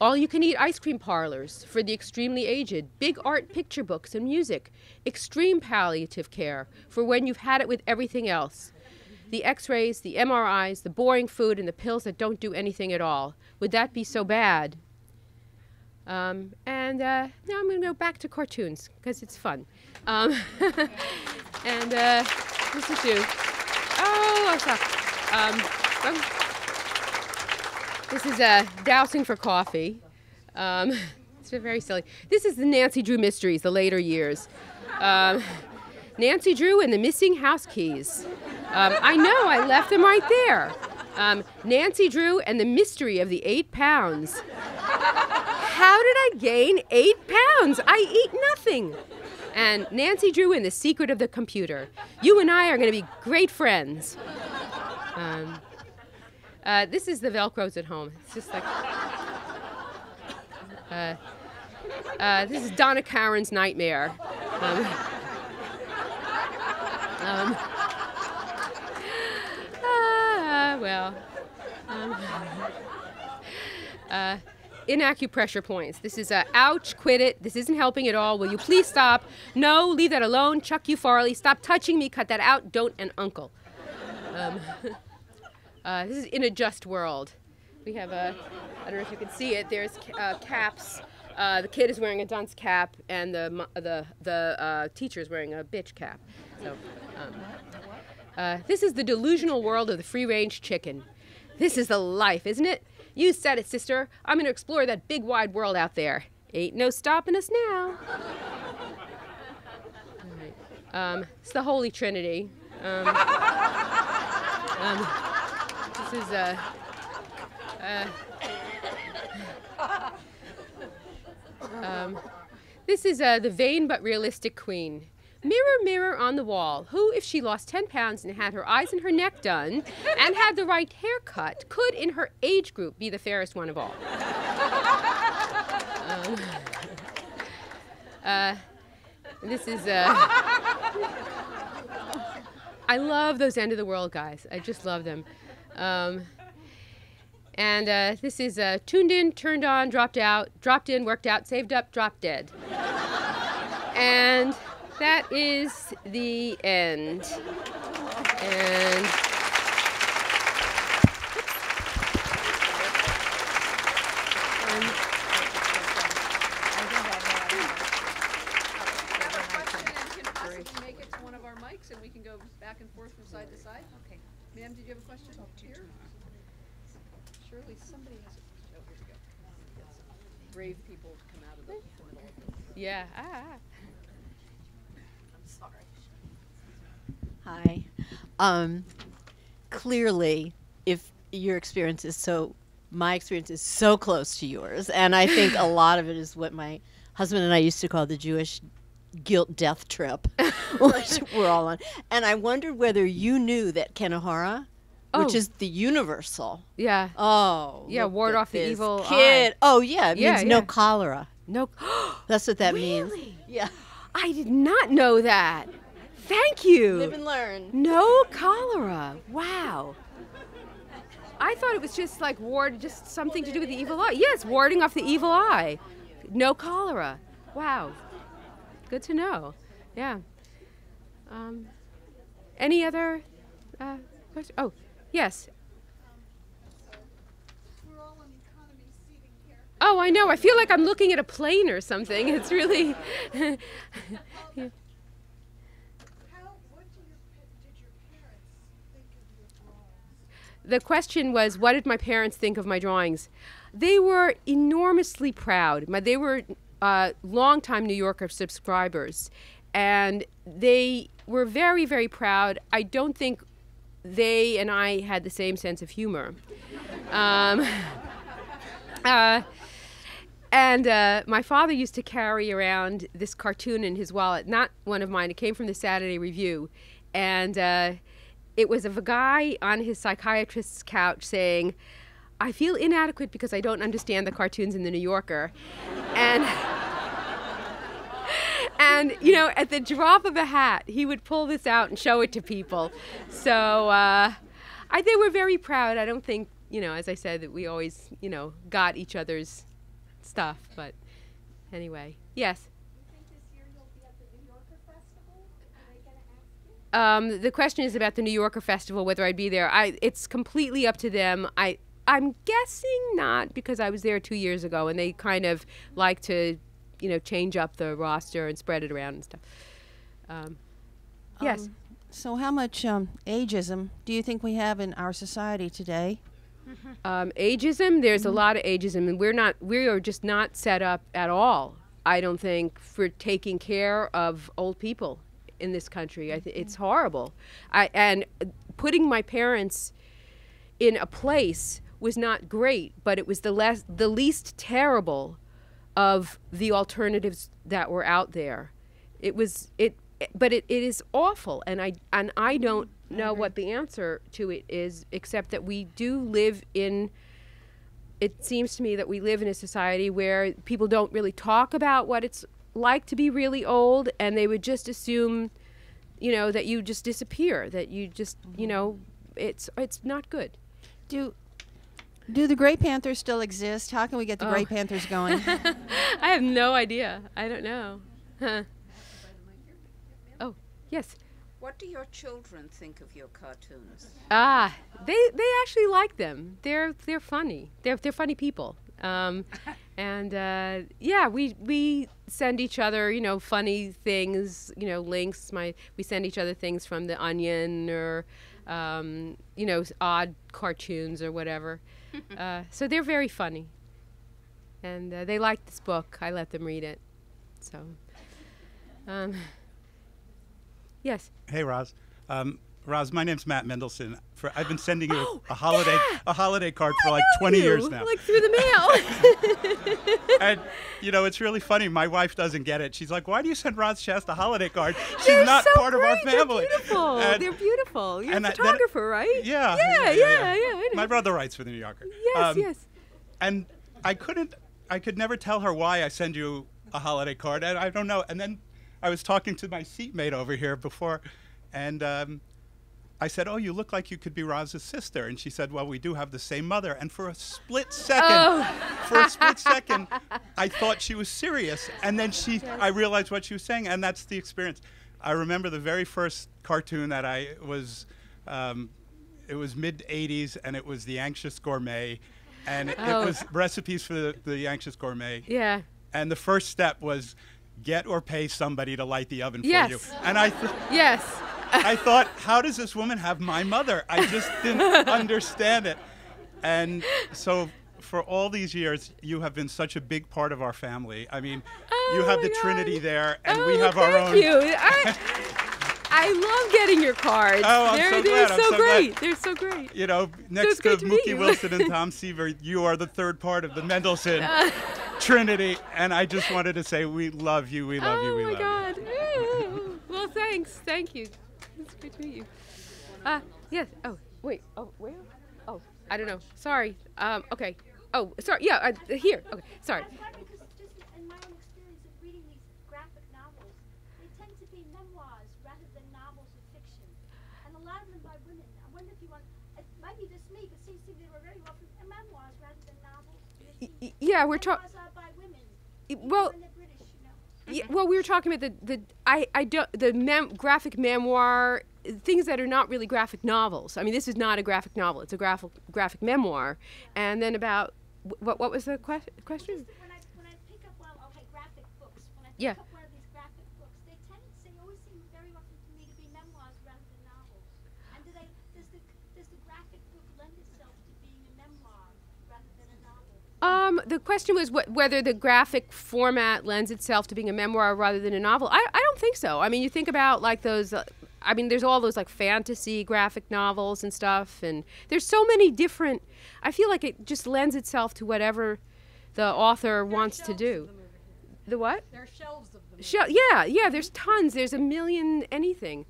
All you can eat ice cream parlors for the extremely aged, big art picture books and music, extreme palliative care for when you've had it with everything else. The x rays, the MRIs, the boring food, and the pills that don't do anything at all. Would that be so bad? Um, and uh, now I'm going to go back to cartoons because it's fun. Um, [LAUGHS] and uh, this is you. Oh, I saw. Um, um, this is uh, Dowsing for Coffee. Um, [LAUGHS] it's very silly. This is the Nancy Drew Mysteries, the later years. Um, Nancy Drew and the Missing House Keys. I know, I left them right there. Um, Nancy Drew and the Mystery of the Eight Pounds. How did I gain eight pounds? I eat nothing. And Nancy Drew and the Secret of the Computer. You and I are going to be great friends. Um, uh, this is the Velcros at home. It's just like. Uh, uh, this is Donna Karan's nightmare. Um, [LAUGHS] um, ah, well. Um, [LAUGHS] uh, in acupressure points. This is a ouch, quit it. This isn't helping at all. Will you please stop? No, leave that alone. Chuck you Farley. Stop touching me. Cut that out. Don't and uncle. Um, [LAUGHS] uh, this is in a just world. We have a, I don't know if you can see it. There's uh, caps Uh, the kid is wearing a dunce cap, and the the the uh, teacher is wearing a bitch cap. So, um, uh, this is the delusional world of the free-range chicken. This is the life, isn't it? You said it, sister. I'm gonna explore that big wide world out there. Ain't no stopping us now. Um, it's the Holy Trinity. Um, um, this is uh, uh, um, this is uh, the vain but realistic queen. Mirror, mirror on the wall, who, if she lost 10 pounds and had her eyes and her neck done and had the right haircut, could, in her age group, be the fairest one of all? Um, uh, this is. Uh, I love those end of the world guys. I just love them. Um, and uh, this is uh, tuned in, turned on, dropped out, dropped in, worked out, saved up, dropped dead. and that is the end. And. and make it to one of our mics and we can go back and forth from side to side? Okay. Ma'am, did you have a question? Here? Surely somebody has a question. Oh, here we go. Brave people to come out of the portal. yeah. Ah. Um, clearly, if your experience is so, my experience is so close to yours, and I think a [LAUGHS] lot of it is what my husband and I used to call the Jewish guilt death trip, [LAUGHS] which we're all on. And I wondered whether you knew that Kanahara, which Oh. is the universal. Yeah. Oh, Yeah, ward off the evil kid. eye. Oh, yeah, it Yeah, means no cholera. No. [GASPS] [GASPS] That's what that means. Really? Yeah. I did not know that. Thank you. Live and learn. No cholera. Wow. I thought it was just like ward, just something to do with the evil eye. Yes, warding off the evil eye. No cholera. Wow. Good to know. Yeah. Um, any other uh, question? Oh, yes. Oh, I know. I feel like I'm looking at a plane or something. It's really. [LAUGHS] How, what do your, pa- did your parents think of your drawings? The question was, what did my parents think of my drawings? They were enormously proud. My, they were uh, longtime New Yorker subscribers, and they were very, very proud. I don't think they and I had the same sense of humor. Um, [LAUGHS] uh, and uh, my father used to carry around this cartoon in his wallet, not one of mine. It came from the Saturday Review. And uh, it was of a guy on his psychiatrist's couch saying, I feel inadequate because I don't understand the cartoons in the New Yorker. And. [LAUGHS] And you know, at the drop of a hat, he would pull this out and show it to people. So uh, I, they were very proud. I don't think, you know, as I said, that we always, you know, got each other's stuff. But anyway, yes. Um, the question is about the New Yorker Festival, whether I'd be there. I, it's completely up to them. I, I'm guessing not because I was there two years ago, and they kind of like to, you know, change up the roster and spread it around and stuff. Um, yes. Um, so, how much um, ageism do you think we have in our society today? [LAUGHS] um, ageism there's a lot of ageism and we're not we are just not set up at all i don't think for taking care of old people in this country. I th- it's horrible. I, and uh, putting my parents in a place was not great but it was the less the least terrible of the alternatives that were out there. It was it but it, it is awful and i and i don't know what the answer to it is except that we do live in it seems to me that we live in a society where people don't really talk about what it's like to be really old and they would just assume you know that you just disappear that you just you know it's it's not good Do do the Grey Panthers still exist? How can we get the Grey Oh. Panthers going? [LAUGHS] i have no idea i don't know huh. oh yes What do your children think of your cartoons? Ah, they they actually like them. They're they're funny. They're they're funny people. Um, [LAUGHS] and uh, yeah, we we send each other, you know, funny things, you know, links. My we send each other things from the Onion or, um, you know, odd cartoons or whatever. [LAUGHS] uh, so they're very funny, and uh, they like this book. I let them read it, so. Um, [LAUGHS] yes. Hey, Roz. Um, Roz, my name's Matt Mendelson. For I've been sending you [GASPS] Oh, a holiday yeah. a holiday card for I like 20 you, years now. Like through the mail. [LAUGHS] [LAUGHS] and you know, it's really funny. My wife doesn't get it. She's like, "Why do you send Roz Chast a holiday card? She's They're not so part of our family." They're family." beautiful. And- They're beautiful. You're and a I- then- photographer, right? yeah, Yeah, yeah, yeah. I know. My brother writes for the New Yorker. Yes, Um, yes. and I couldn't, I could never tell her why I send you a holiday card, and I don't know. And then I was talking to my seatmate over here before, and um, I said, "Oh, you look like you could be Roz's sister," and she said, "Well, we do have the same mother." And for a split second, Oh. for a split [LAUGHS] second, I thought she was serious, and then she, I realized what she was saying, and that's the experience. I remember the very first cartoon that I was. Um, it was mid 80s and it was the anxious gourmet and it, Oh. it was recipes for the, the anxious gourmet Yeah. and the first step was get or pay somebody to light the oven for you Yes. and i th- Yes. [LAUGHS] i thought how does this woman have my mother i just didn't [LAUGHS] understand it and so for all these years you have been such a big part of our family i mean you oh, oh have my the trinity there and oh, we have our own. thank you. I, [LAUGHS] I love getting your cards. Oh, I'm they're, so they're glad, I'm so, so glad. great. They're so great. you know, next it's to to Mookie you. Wilson and Tom Seaver, you are the third part of the Mendelssohn Trinity, and I just wanted to say we love you, we love oh you, we my love God. Ooh. well, thanks. Thank you. [LAUGHS] It's great to meet you. Uh, yes. Oh, wait. Oh, where? Oh, I don't know. Sorry. Um, okay. Oh, sorry. Yeah, uh, here. Okay. Sorry. I'm wondering, because just in my own experience of reading these graphic novels, they tend to be memoirs rather than novels of fiction. And a lot of them by women. I wonder if you want, it might be just me, but it seems to me they were very often memoirs rather than novels. Y- y- yeah, we're talking. Memoirs are by women, Well, when they're British, you know. Yeah, mm-hmm. well, we were talking about the the I I don't the mem- graphic memoir things that are not really graphic novels. I mean, this is not a graphic novel; it's a graphic graphic memoir. And then about what what was the que- question? When I, when I pick up, well, okay, graphic books, when I pick Yeah. up one of these graphic books, they tend, they always seem very often to me to be memoirs rather than novels. And do they, does the, does the graphic book lend itself to being a memoir rather than a novel? Um, the question was wh- whether the graphic format lends itself to being a memoir rather than a novel. I, I don't think so. I mean, you think about like those. Uh, I mean, there's all those like fantasy graphic novels and stuff, and there's so many different. I feel like it just lends itself to whatever the author wants to do. The what? There are shelves of them. Shell, yeah, yeah. There's tons. There's a million anything.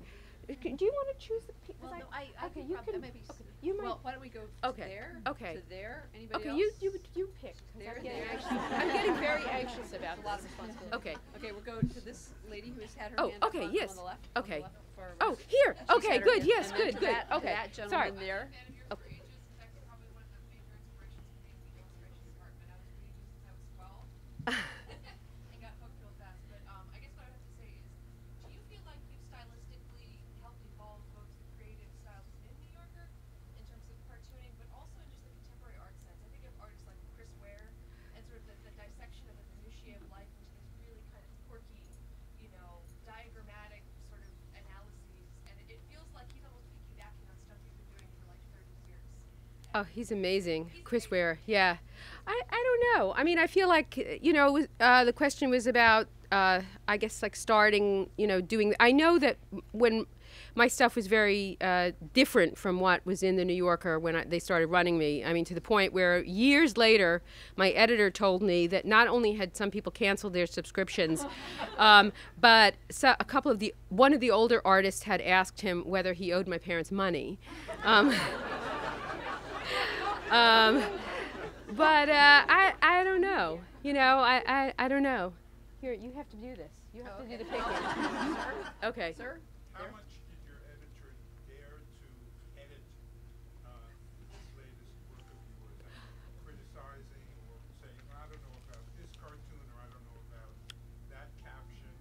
Uh, Do you want to choose the? pe- Well, no, I, I okay, you can. might be s- okay, you might. Well, why don't we go Okay, to there? okay. To there. Anybody okay, else? you you you pick. 'cause There, I'm getting there. anxious. [LAUGHS] I'm getting very anxious about a lot of this. responsibility. Okay. Okay, we'll go to this lady who has had her Oh, hand okay, on, yes. on the left. on the Okay. left far Oh, here. She's Okay, good. hand- Yes, and good, good. That, Okay. That Sorry. there. and [LAUGHS] got hooked real fast. But um, I guess what I have to say is, do you feel like you stylistically helped evolve both the creative styles within New Yorker in terms of cartooning, but also in just the contemporary art sense? I think of artists like Chris Ware and sort of the, the dissection of the minutiae of life into these really kind of quirky, you know, diagrammatic sort of analyses. And it, it feels like he's almost piggybacking on stuff you've been doing for like 30 years. Oh, he's amazing, Chris Ware. Yeah, I, I don't know. I mean, I feel like you know, uh, the question was about, uh, I guess, like starting, you know, doing. I know that when my stuff was very uh, different from what was in the New Yorker when I, they started running me. I mean, to the point where years later, my editor told me that not only had some people canceled their subscriptions, [LAUGHS] um, but so, a couple of the one of the older artists had asked him whether he owed my parents money. Um, [LAUGHS] um, but uh, I, I don't know. You know, I, I, I don't know. Here, you have to do this. You have to do the picking. okay. Sir? How much did your editor dare to edit uh, this latest work of yours? I mean, criticizing or saying, I don't know about this cartoon or I don't know about that caption.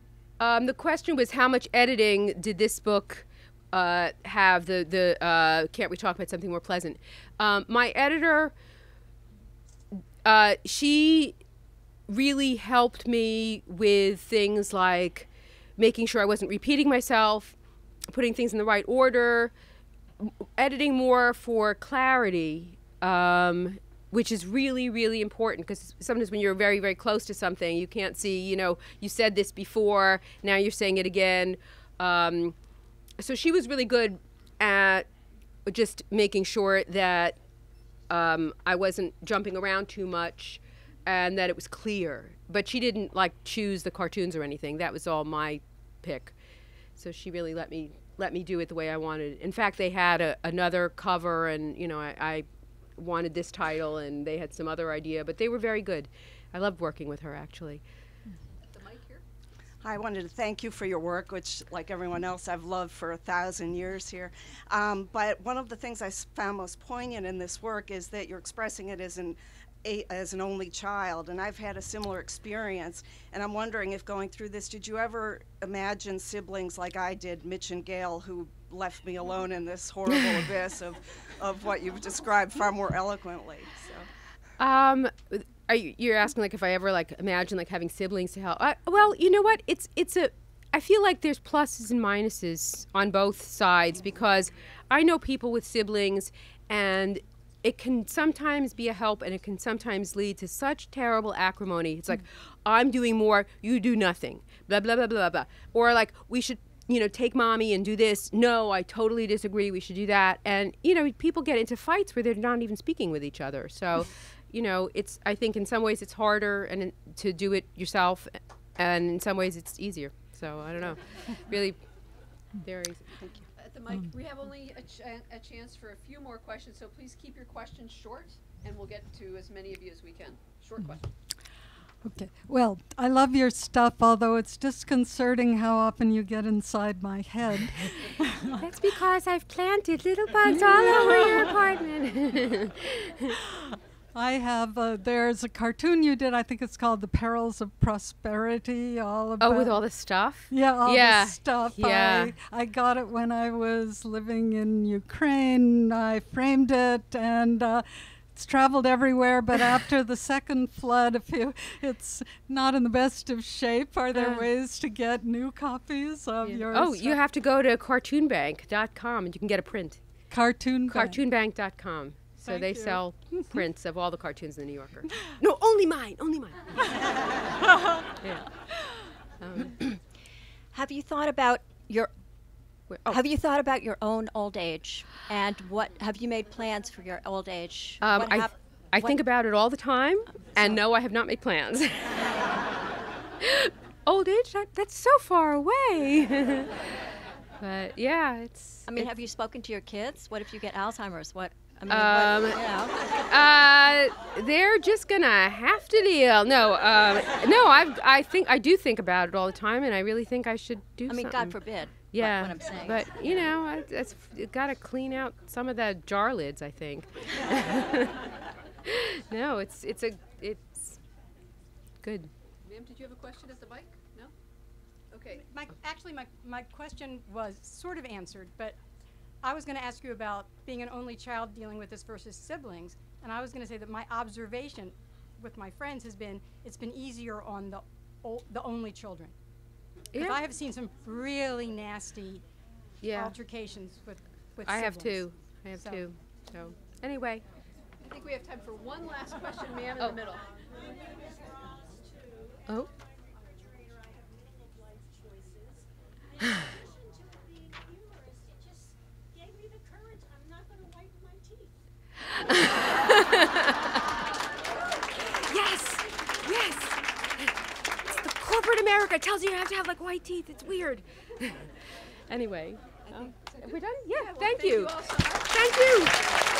Um, the question was how much editing did this book uh, have? The the uh, can't we talk about something more pleasant? Um, my editor, uh, she really helped me with things like making sure I wasn't repeating myself, putting things in the right order, editing more for clarity, um, which is really, really important because sometimes when you're very, very close to something, you can't see, you know, you said this before, now you're saying it again. Um, so she was really good at just making sure that um, I wasn't jumping around too much and that it was clear. But she didn't like choose the cartoons or anything. That was all my pick. So she really let me let me do it the way I wanted. In fact, they had a, another cover, and you know, I, I wanted this title, and they had some other idea, but they were very good. I loved working with her actually. The mic here. I wanted to thank you for your work, which, like everyone else, I've loved for a thousand years here. Um, but one of the things I found most poignant in this work is that you're expressing it as an a, as an only child, and I've had a similar experience. And I'm wondering if going through this, did you ever imagine siblings like I did, Mitch and Gail, who left me alone in this horrible [LAUGHS] abyss of, of what you've described far more eloquently? So. Um, are you, you're asking like if I ever like imagine like having siblings to help? I, well, you know what? It's it's a. I feel like there's pluses and minuses on both sides because I know people with siblings and it can sometimes be a help and it can sometimes lead to such terrible acrimony. It's like, I'm doing more, you do nothing, blah, blah, blah, blah, blah. Or like, we should, you know, take mommy and do this. No, I totally disagree. We should do that. And, you know, people get into fights where they're not even speaking with each other. So, you know, it's, I think in some ways it's harder and to do it yourself and in some ways it's easier. So, I don't know. [LAUGHS] Really, very, thank you. At the mic, um, we have only a, ch- a chance for a few more questions, so please keep your questions short, and we'll get to as many of you as we can. Short mm-hmm. question. Okay. Well, I love your stuff, although it's disconcerting how often you get inside my head. [LAUGHS] That's because I've planted little bugs all over your apartment. [LAUGHS] I have, uh, there's a cartoon you did, I think it's called The Perils of Prosperity, all about. oh, with all the stuff? Yeah, all Yeah, this stuff. yeah. I, I got it when I was living in Ukraine. I framed it and uh, it's traveled everywhere. But [LAUGHS] after the second flood, if you, it's not in the best of shape. Are there Uh. ways to get new copies of Yeah. your Oh, you have to go to cartoonbank.com and you can get a print. cartoon? Bank. Cartoonbank.com. So Thank they you. sell [LAUGHS] prints of all the cartoons in the New Yorker. [LAUGHS] No, only mine, only mine. [LAUGHS] yeah. Um, Have you thought about your oh, Have you thought about your own old age and what have you made plans for your old age? um, I, I think about it all the time, and no, I have not made plans. Old age? That, that's so far away. but yeah, it's. I mean, it's- have you spoken to your kids? What if you get Alzheimer's? What I mean, Um, what, you know. Uh, they're just gonna have to deal. No, um, no. I I think I do think about it all the time, and I really think I should do. I mean, something. God forbid. Yeah, what I'm saying. but you know, I, it's got to clean out some of the jar lids. I think. [LAUGHS] no, it's it's a it's good. Ma'am, did you have a question at the mic? No? Okay. My, actually, my, my question was sort of answered, but I was going to ask you about being an only child dealing with this versus siblings, and I was going to say that my observation with my friends has been it's been easier on the o- the only children. Because Yeah. I have seen some really nasty Yeah. altercations with with I have two. I have So- two. So anyway, I think we have time for one last question, ma'am, in Oh. the middle. oh. [SIGHS] [SIGHS] [SIGHS] [LAUGHS] Yes, yes. It's the corporate America tells you you have to have like white teeth. It's weird. [LAUGHS] anyway, um, are we done? Yeah. thank, thank you. you. Thank you.